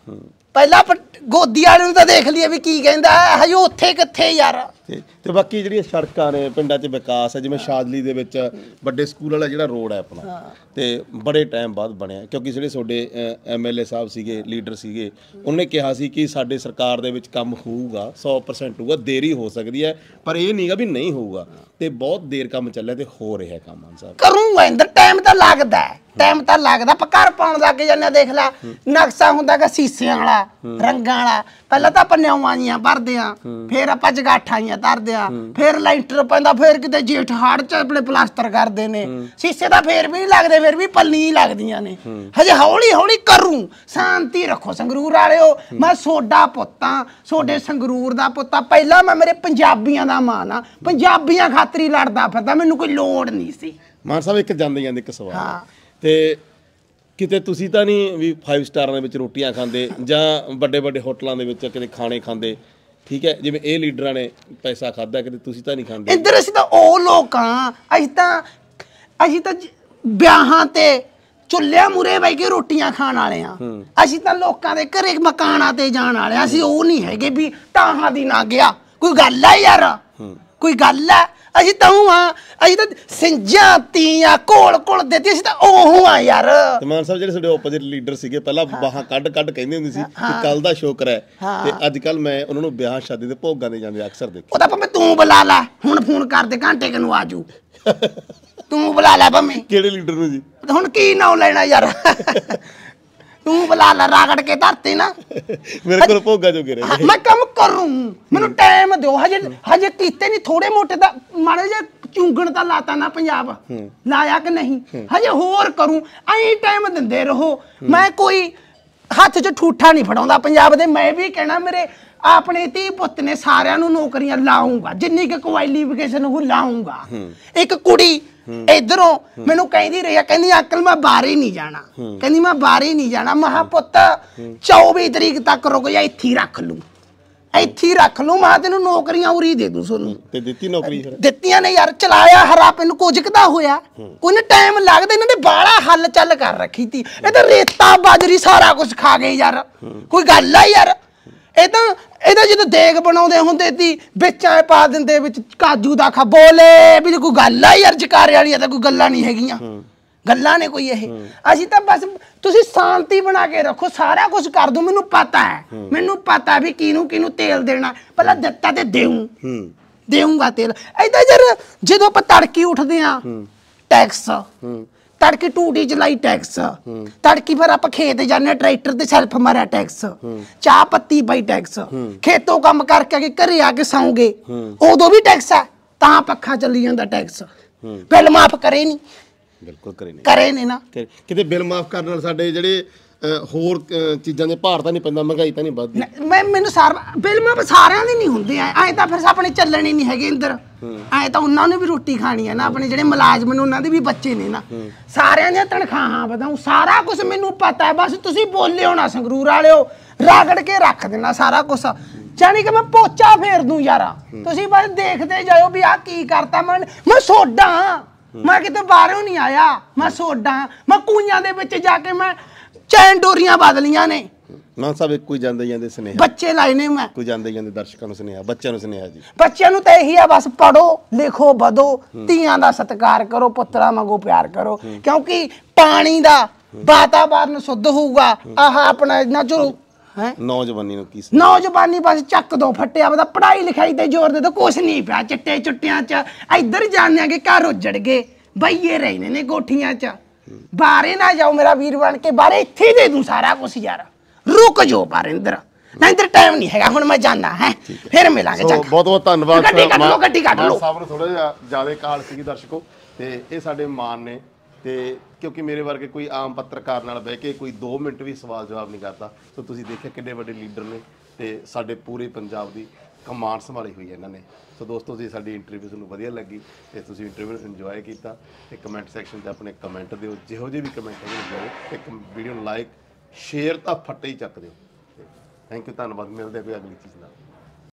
ਪਹਿਲਾਂ ਗੋਦੀ ਵਾਲੇ ਨੂੰ ਤਾਂ ਦੇਖ ਲਈਏ ਵੀ ਕੀ ਕਹਿੰਦਾ ਹੈ, ਹਜੇ ਉੱਥੇ ਕਿੱਥੇ ਯਾਰ? ਤੇ ਤੇ ਬਾਕੀ ਜਿਹੜੀਆਂ ਸੜਕਾਂ ਨੇ ਪਿੰਡਾਂ 'ਚ ਵਿਕਾਸ ਹੈ ਜਿਵੇਂ ਸ਼ਾਦਲੀ ਦੇ ਵਿੱਚ ਵੱਡੇ ਸਕੂਲ ਵਾਲਾ ਜਿਹੜਾ ਰੋਡ ਹੈ ਆਪਣਾ ਤੇ ਬੜੇ ਟਾਈਮ ਬਾਅਦ ਬਣਿਆ। ਕਿਉਂਕਿ ਜਿਹੜੇ ਤੁਹਾਡੇ ਐਮਐਲਏ ਸਾਹਿਬ ਸੀਗੇ ਲੀਡਰ ਸੀਗੇ ਉਹਨੇ ਕਿਹਾ ਸੀ ਕਿ ਸਾਡੇ ਸਰਕਾਰ ਦੇ ਵਿੱਚ ਕੰਮ ਹੋਊਗਾ 100% ਹੋਊਗਾ ਦੇਰੀ ਹੋ ਸਕਦੀ ਹੈ ਪਰ ਇਹ ਨਹੀਂਗਾ ਵੀ ਨਹੀਂ ਹੋਊਗਾ। ਤੇ ਬਹੁਤ ਦੇਰ ਕੰਮ ਚੱਲਿਆ ਤੇ ਹੋ ਰਿਹਾ ਕੰਮ ਸਾਹਿਬ ਕਰੂੰਗਾ ਇੰਦਰ ਟਾਈਮ ਤਾਂ ਲੱਗਦਾ ਟਾਈਮ ਤਾਂ ਲੱਗਦਾ ਆਪਾਂ ਘਰ ਪਾਉਣ ਲੱਗ ਜਾਂਦੇ ਦੇਖ ਲੈ ਨਕਸ਼ਾ ਹੁੰਦਾਗਾ ਸੀਸਿਆਂ ਵਾਲਾ ਰੰਗਾਂ ਵਾਲਾ ਪਹਿਲਾਂ ਤਾਂ ਆਪਾਂ ਨਿਉਆਂ ਜੀਆਂ ਭਰਦੇ ਆ। ਫਿਰ ਆਪਾਂ ਜਗਾਠਾਂ ਜੀਆਂ ਧਰਦੇ ਆ। ਫਿਰ ਲਾਈਟਰ ਪੈਂਦਾ ਫਿਰ ਕਿਤੇ ਜੇਠ ਹਾੜ ਚ ਆਪਣੇ ਪਲਾਸਟਰ ਕਰਦੇ ਨੇ। ਸੀਸੇ ਤਾਂ ਫੇਰ ਵੀ ਨਹੀਂ ਲੱਗਦੇ ਫਿਰ ਵੀ ਪੱਲੀ ਲੱਗਦੀਆਂ ਨੇ। ਹਜੇ ਹੌਲੀ ਹੌਲੀ ਕਰੂੰ। ਸ਼ਾਂਤੀ ਰੱਖੋ ਸੰਗਰੂਰ ਵਾਲਿਓ। ਮੈਂ ਸੋਡਾ ਪੁੱਤਾਂ ਸੋਡੇ ਸੰਗਰੂਰ ਦਾ ਪੁੱਤਾਂ ਪਹਿਲਾਂ ਮੈਂ ਮੇਰੇ ਪੰਜਾਬੀਆਂ ਦਾ ਮਾਂ ਆ। ਪੰਜਾਬੀਆਂ ਖਾਤਰੀ ਲੜਦਾ ਫਿਰਦਾ। ਮੈਨੂੰ ਕੋਈ ਲੋੜ ਨਹੀਂ ਸੀ। ਮਾਨ ਸਾਹਿਬ ਇੱਕ ਜਾਂਦੇ ਜਾਂਦੇ ਇੱਕ ਸਵਾਲ। ਤੇ ਕਿਤੇ ਤੁਸੀਂ ਤਾਂ ਨਹੀਂ ਵੀ 5 ਸਟਾਰਾਂ ਦੇ ਵਿੱਚ ਰੋਟੀਆਂ ਖਾਂਦੇ ਜਾਂ ਵੱਡੇ ਵੱਡੇ ਹੋਟਲਾਂ ਦੇ ਵਿੱਚ ਕਿਤੇ ਖਾਣੇ ਖਾਂਦੇ? ਠੀਕ ਹੈ ਜਿਵੇਂ ਇਹ ਲੀਡਰਾਂ ਨੇ ਪੈਸਾ ਖਾਦਾ ਕਿਤੇ ਤੁਸੀਂ ਤਾਂ ਨਹੀਂ ਖਾਂਦੇ? ਇੱਧਰ ਅਸੀਂ ਤਾਂ ਉਹ ਲੋਕ ਆ ਅਸੀਂ ਤਾਂ ਅਸੀਂ ਤਾਂ ਵਿਆਹਾਂ ਤੇ ਚੁੱਲ੍ਹਿਆਂ ਮੂਰੇ ਬੈ ਕੇ ਰੋਟੀਆਂ ਖਾਣ ਵਾਲੇ ਆ ਅਸੀਂ ਤਾਂ ਲੋਕਾਂ ਦੇ ਘਰੇ ਮਕਾਨਾਂ ਤੇ ਜਾਣ ਵਾਲੇ ਆ ਅਸੀਂ ਉਹ ਨਹੀਂ ਹੈਗੇ ਵੀ ਟਾਹਾਂ ਦੀ ਨਾ ਗਿਆ। ਕੋਈ ਗੱਲ ਆ ਯਾਰ? ਕੋਈ ਗੱਲ ਆ? ਅਸੀਂ ਤਾਂ ਉਹ ਆ ਅਸੀਂ ਤਾਂ ਸਿੰਜਾਂ ਤੀਆਂ ਕੋਲ ਕੋਲ ਦੇਤੀ ਅਸੀਂ ਤਾਂ ਉਹ ਆ ਯਾਰ। ਤੇ ਮਾਨ ਸਾਹਿਬ ਜਿਹੜੇ ਸਾਡੇ ਆਪੋਜ਼ਿਟ ਲੀਡਰ ਸੀਗੇ ਪਹਿਲਾਂ ਬਾਹਾਂ ਕੱਢ ਕੱਢ ਕਹਿੰਦੇ ਹੁੰਦੇ ਸੀ ਕਿ ਕੱਲ ਦਾ ਸ਼ੋਕਰ ਹੈ। ਤੇ ਅੱਜ ਕੱਲ ਮੈਂ ਉਹਨਾਂ ਨੂੰ ਵਿਆਹ ਸ਼ਾਦੀ ਦੇ ਭੋਗਾਂ ਦੇ ਜਾਂਦੇ ਅਕਸਰ ਦੇਖਿਆ। ਉਹ ਤਾਂ ਭਾਵੇਂ ਤੂੰ ਬੁਲਾ ਲੈ ਹੁਣ ਫੋਨ ਕਰਦੇ ਘੰਟੇ ਕੁ ਨੂੰ ਆਜੂ। [LAUGHS] ਤੂੰ ਬੁਲਾ ਲੈ ਭਾਵੇਂ। ਕਿਹੜੇ ਲੀਡਰ ਨੂੰ ਜੀ? ਹੁਣ ਕੀ ਨਾਮ ਲੈਣਾ ਯਾਰ? ਤੂੰ ਬੁਲਾ ਲੈ ਰਾਗੜ ਕੇ ਧਰਤੀ ਨਾ। ਮੇਰੇ ਕੋਲ ਭੋਗਾਂ ਜੋ ਗਿਰੇ ਹਾਂ, ਮੈਂ ਕੰਮ ਕਰੂੰ। ਮੈਨੂੰ ਟਾਈਮ ਦਿਓ। ਹਜੇ ਹਜੇ ਕੀਤੇ ਨਹੀਂ ਥੋੜੇ ਮੋਟੇ ਦਾ ਮਾੜੇ ਜੇ ਚੁੰਗਣ ਤਾਂ ਲਾਤਾ ਨਾ ਪੰਜਾਬ। ਲਾਇਆ ਕਿ ਨਹੀਂ? ਹਜੇ ਹੋਰ ਕਰੂੰ। ਐਂ ਟਾਈਮ ਦਿੰਦੇ ਰਹੋ। ਮੈਂ ਕੋਈ ਹੱਥ 'ਚ ਠੂਠਾ ਨਹੀਂ ਫੜਾਉਂਦਾ ਪੰਜਾਬ ਦੇ। ਮੈਂ ਵੀ ਕਹਿਣਾ ਮੇਰੇ ਆਪਣੇ ਧੀ ਪੁੱਤ ਨੇ ਸਾਰਿਆਂ ਨੂੰ ਨੌਕਰੀਆਂ ਲਾਉਂਗਾ ਜਿੰਨੀ ਕਿ ਕੁਆਲੀਫਿਕੇਸ਼ਨ ਉਹ ਲਾਉਂਗਾ ਇੱਕ ਕੁੜੀ ਇਧਰੋਂ ਮੈਨੂੰ ਕਹਿੰਦੀ ਰਹੀ ਆ ਕਹਿੰਦੀ ਅੰਕਲ ਮੈਂ ਬਾਹਰ ਹੀ ਨਹੀਂ ਜਾਣਾ। ਕਹਿੰਦੀ ਮੈਂ ਬਾਹਰ ਹੀ ਨਹੀਂ ਜਾਣਾ। ਮਹਾ ਪੁੱਤ 24 ਤਰੀਕ ਤੱਕ ਰੁਕ ਜਾ ਇੱਥੇ ਹੀ ਰੱਖ ਲੂੰ ਇੱਥੇ ਹੀ ਰੱਖ ਲੂੰ ਮੈਂ ਤੈਨੂੰ ਨੌਕਰੀਆਂ ਉਰੀ ਦੇ ਦੂੰ ਤੁਹਾਨੂੰ ਤੇ ਦਿੱਤੀ ਨੌਕਰੀ ਫਿਰ? ਦਿੱਤੀਆਂ ਨੇ ਯਾਰ ਚਲਾਇਆ ਹਰਾ ਪਿੰਨ ਕੁਝ ਕਦਾ ਹੋਇਆ। ਕੋਈ ਨਾ ਟਾਈਮ ਲੱਗਦਾ ਇਹਨਾਂ ਨੇ ਬਾਹਲਾ ਹੱਲ ਚੱਲ ਕਰ ਰੱਖੀ ਤੀ। ਇਹ ਤਾਂ ਰੇਤਾ ਬਾਜਰੀ ਸਾਰਾ ਕੁਝ ਖਾ ਗਏ ਯਾਰ। ਕੋਈ ਗੱਲ ਆ ਯਾਰ। ਇਹ ਤਾਂ ਇਹਦਾ ਜਦੋਂ ਦੇਗ ਬਣਾਉਂਦੇ ਹੁੰਦੇ ਸੀ ਵਿੱਚ ਐ ਪਾ ਦਿੰਦੇ ਵਿੱਚ ਕਾਜੂ ਦਾ ਖਾ ਬੋਲੇ ਵੀ ਕੋਈ ਗੱਲ ਆ ਯਾਰ ਜਕਾਰੇ ਵਾਲੀਆਂ ਤਾਂ ਕੋਈ ਗੱਲਾਂ ਨਹੀਂ ਹੈਗੀਆਂ। ਗੱਲਾਂ ਨੇ ਕੋਈ ਇਹ। ਅਸੀਂ ਤਾਂ ਬਸ ਤੁਸੀਂ ਸ਼ਾਂਤੀ ਬਣਾ ਕੇ ਰੱਖੋ ਸਾਰਾ ਕੁਝ ਕਰ ਦੋ ਮੈਨੂੰ ਪਤਾ ਹੈ। ਮੈਨੂੰ ਪਤਾ ਵੀ ਕਿਹਨੂੰ ਕਿਹਨੂੰ ਤੇਲ ਦੇਣਾ। ਪਹਿਲਾਂ ਦਿੱਤਾ ਤੇ ਦੇਉਂ ਹੂੰ। ਦੇਊਂਗਾ ਤੇਲ। ਐਦਾਂ ਯਾਰ ਜਦੋਂ ਆਪਾਂ ਤੜਕੀ ਉੱਠਦੇ ਆ ਟੈਕਸ ਤੜਕੀ ਟੂਟੀ ਚਲਾਈ ਟੈਕਸ ਤੜਕੀ ਫਿਰ ਆਪਾਂ ਖੇਤ ਜਾਂਦੇ ਟਰੈਕਟਰ ਤੇ ਸੈਲਫ ਮਾਰਿਆ ਟੈਕਸ ਚਾਹ ਪੱਤੀ ਪਾਈ ਟੈਕਸ ਖੇਤੋਂ ਕੰਮ ਕਰਕੇ ਆ ਕੇ ਘਰੇ ਆ ਕੇ ਸੌਂਗੇ। ਉਦੋਂ ਵੀ ਟੈਕਸ ਆ ਤਾਂ ਪੱਖਾ ਚੱਲੀ ਜਾਂਦਾ ਟੈਕਸ ਬਿੱਲ ਮਾਫ ਕਰੇ ਨਹੀਂ ਬਿਲਕੁਲ ਕਰੇ ਨਹੀਂ ਕਰੇ ਨੇ ਨਾ। ਕਿਤੇ ਬਿੱਲ ਮਾਫ ਕਰਨ ਨਾਲ ਸਾਡੇ ਜਿਹੜੇ ਹੋਰ ਚੀਜ਼ਾਂ ਦੇ ਭਾਰ ਤਾਂ ਨਹੀਂ ਪੈਂਦਾ ਮਹਿੰਗਾਈ ਤਾਂ ਨਹੀਂ ਵੱਧਦੀ। ਮੈਂ ਮੈਨੂੰ ਸਾਰ ਬਿੱਲ ਮਾਫ ਸਾਰਿਆਂ ਦੇ ਨਹੀਂ ਹੁੰਦੇ ਐ ਐ ਤਾਂ ਫਿਰ ਆਪਣੇ ਚੱਲਣ ਹੀ ਨਹੀਂ ਹੈਗੇ ਇੰਦਰ ਐ ਤਾਂ ਉਹਨਾਂ ਨੇ ਵੀ ਰੋਟੀ ਖਾਣੀ ਹੈ ਨਾ ਆਪਣੇ ਜਿਹੜੇ ਮੁਲਾਜ਼ਮ ਨੇ ਉਹਨਾਂ ਦੇ ਵੀ ਬੱਚੇ ਨੇ ਨਾ। ਸਾਰਿਆਂ ਦੀਆਂ ਤਨਖਾਹਾਂ ਵਧਾਉ। ਸਾਰਾ ਕੁਝ ਮੈਨੂੰ ਪਤਾ ਹੈ ਬਸ ਤੁਸੀਂ ਬੋਲਿਓ ਨਾ ਸੰਗਰੂਰ ਵਾਲਿਓ। ਰਾਗੜ ਕੇ ਰੱਖ ਦੇਣਾ ਸਾਰਾ ਕੁਝ ਜਾਨੀ ਕਿ ਮੈਂ ਪੋਚਾ ਫੇਰ ਦੂੰ ਯਾਰਾ। ਤੁਸੀਂ ਬਸ ਦੇਖਦੇ ਜਾਇਓ ਵੀ ਆ ਕੀ ਕਰਤਾ ਮੈਂ। ਮੈਂ ਸੋਡਾ। ਮੈਂ ਕਿਤੇ ਬਾਹਰੋਂ ਨਹੀਂ ਆਇਆ। ਮੈਂ ਸੋਡਾ। ਮੈਂ ਕੂਈਆਂ ਦੇ ਵਿੱਚ ਜਾ ਕੇ ਮੈਂ ਚੈਨ ਡੋਰੀਆਂ ਬਦਲੀਆਂ ਨੇ। ਮਾਨ ਸਾਹਿਬ ਇੱਕ ਕੋਈ ਜਾਂਦੇ ਜਾਂਦੇ ਸੁਨੇਹਾ। ਬੱਚੇ ਲਾਏ ਨੇ ਮੈਂ। ਕੋਈ ਜਾਂਦੇ ਜਾਂਦੇ ਦਰਸ਼ਕਾਂ ਨੂੰ ਸੁਨੇਹਾ ਬੱਚਿਆਂ ਨੂੰ ਸੁਨੇਹਾ ਜੀ। ਬੱਚਿਆਂ ਨੂੰ ਤਾਂ ਇਹੀ ਆ ਬਸ ਪੜੋ ਲਿਖੋ ਵਧੋ ਧੀਆਂ ਦਾ ਸਤਿਕਾਰ ਕਰੋ ਪੁੱਤਰਾਂ ਵਾਂਗੂ ਪਿਆਰ ਕਰੋ। ਕਿਉਂਕਿ ਪਾਣੀ ਦਾ ਵਾਤਾਵਰਨ ਸ਼ੁੱਧ ਹੋਊਗਾ। ਆਹ ਆਪਣਾ ਇਹਨਾਂ ਜੋ ਹੈ? ਨੌਜਵਾਨੀ ਨੂੰ ਕੀ? ਨੌਜਵਾਨੀ ਬਸ ਚੱਕ ਦੋ ਫੱਟਿਆ ਉਹਦਾ ਪੜ੍ਹਾਈ ਲਿਖਾਈ ਤੇ ਜ਼ੋਰ ਦੇ ਦੋ ਕੁਛ ਨਹੀਂ ਪਿਆ ਚਿੱਟੇ ਚੁੱਟਿਆਂ ਚ। ਇੱਧਰ ਜਾਣਿਆ ਕਿ ਘਰ ਉੱਜੜ ਗਏ ਬਈਏ ਰਹਿਨੇ ਨੇ ਕੋਠੀਆਂ ਚ। ਬਾਹਰੇ ਨਾ ਜਾਓ ਮੇਰਾ ਵੀਰ ਬਣ ਕੇ ਬਾਹਰੇ ਇੱਥੇ ਦੇ ਦੂੰ ਸਾਰਾ ਕੁਝ ਯਾਰ। ਰੁਕ ਜਾਓ ਬਾਰਿੰਦਰ ਨਾ ਇੰਦਰ ਟਾਈਮ ਨਹੀਂ ਹੈਗਾ ਹੁਣ ਮੈਂ ਜਾਣਾ ਹੈ ਫਿਰ ਮਿਲਾਂਗੇ ਚੰਗਾ ਬਹੁਤ ਬਹੁਤ ਧੰਨਵਾਦ ਗੱਡੀ ਕੱਢ ਲਓ ਮਾਨ- ਗੱਡੀ ਕੱਢ ਮਾਨ ਲਓ। ਸਾਹਿਬ ਨੂੰ ਥੋੜਾ ਜਿਹਾ ਜ਼ਿਆਦਾ ਕਾਲ ਸੀਗੀ ਦਰਸ਼ਕੋ ਤੇ ਇਹ ਸਾਡੇ ਮਾਨ ਨੇ ਤੇ ਕਿਉਂਕਿ ਮੇਰੇ ਵਰਗੇ ਕੋਈ ਆਮ ਪੱਤਰਕਾਰ ਨਾਲ ਬਹਿ ਕੇ ਕੋਈ 2 ਮਿੰਟ ਵੀ ਸਵਾਲ ਜਵਾਬ ਨਹੀਂ ਕਰਦਾ ਸੋ ਤੁਸੀਂ ਦੇਖਿਆ ਕਿੰਨੇ ਵੱਡੇ ਲੀਡਰ ਨੇ ਤੇ ਸਾਡੇ ਪੂਰੇ ਪੰਜਾਬ ਦੀ ਕਮਾਂਡ ਸੰਭਾਲੀ ਹੋਈ ਹੈ ਇਹਨਾਂ ਨੇ। ਸੋ ਦੋਸਤੋ, ਜੀ, ਸਾਡੀ ਇੰਟਰਵਿਊ ਤੁਹਾਨੂੰ ਵਧੀਆ ਲੱਗੀ ਤੇ ਤੁਸੀਂ ਇੰਟਰਵਿਊ ਨੂੰ ਇੰਜੋਏ ਕੀਤਾ ਤੇ ਕਮੈਂਟ ਸੈਕਸ਼ਨ 'ਚ ਆਪਣੇ ਕਮੈਂਟ ਦਿਓ। ਜਿਹੋ ਜਿਹੇ ਵੀ ਕਮੈਂਟ ਹੈਗੇ ਦਿਓ ਇੱਕ ਵੀਡੀਓ ਨੂੰ ਲਾਈਕ ਸ਼ੇਅਰ ਤਾਂ ਫੱਟੇ ਹੀ ਚੱਕ ਦਿਓ। ਥੈਂਕ ਯੂ ਧੰਨਵਾਦ। ਮਿਲਦੇ ਹਾਂ ਕੋਈ ਅਗਲੀ ਚੀਜ਼ ਨਾਲ।